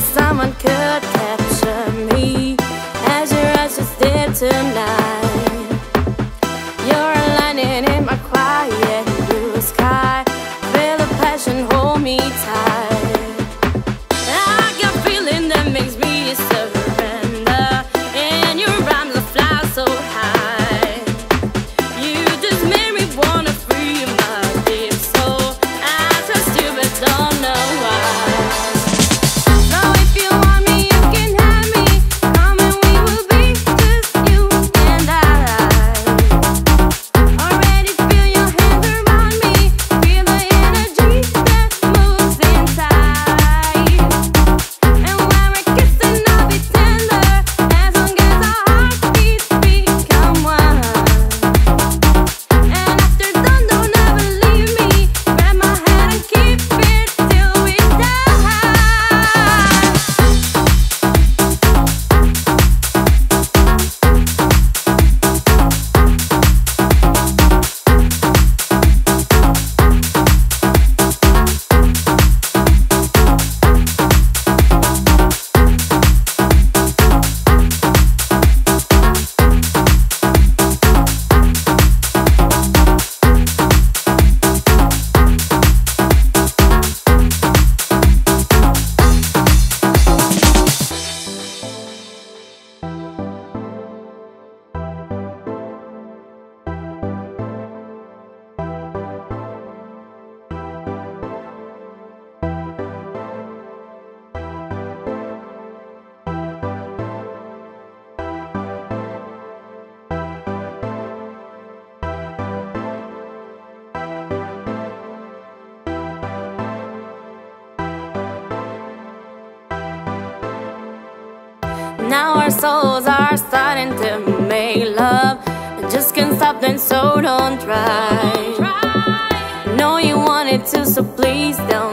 someone could capture me. As your eyes just did tonight. Now our souls are starting to make love And just can't stop then so don't try, don't try. Know you want it too, so please don't